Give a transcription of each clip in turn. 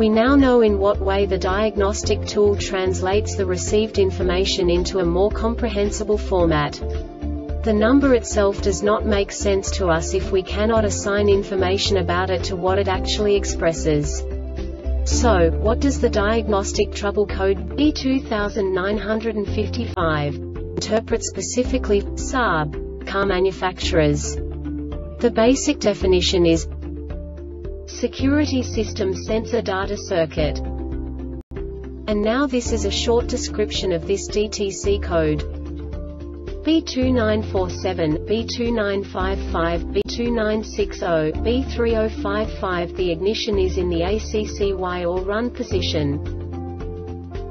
We now know in what way the diagnostic tool translates the received information into a more comprehensible format. The number itself does not make sense to us if we cannot assign information about it to what it actually expresses. So, what does the diagnostic trouble code B2955 interpret specifically Saab car manufacturers? The basic definition is Security System Sensor Data Circuit. And now this is a short description of this DTC code. B2947, B2955, B2960, B3055 The ignition is in the ACCY or run position.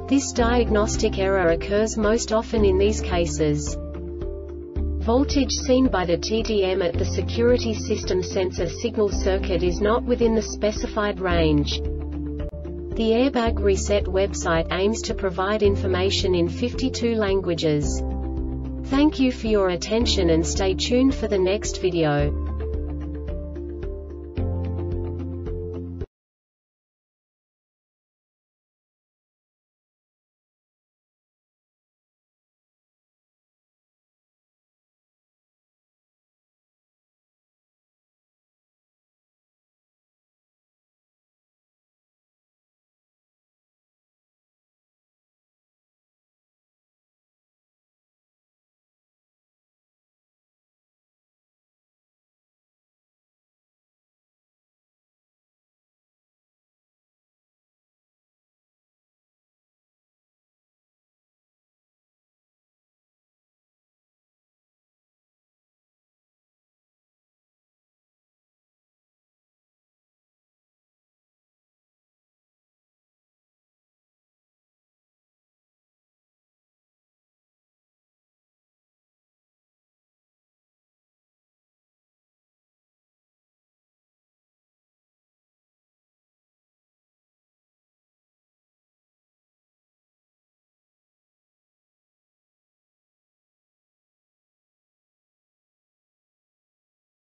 This diagnostic error occurs most often in these cases. Voltage seen by the TDM at the security system sensor signal circuit is not within the specified range. The Airbag Reset website aims to provide information in 52 languages. Thank you for your attention and stay tuned for the next video.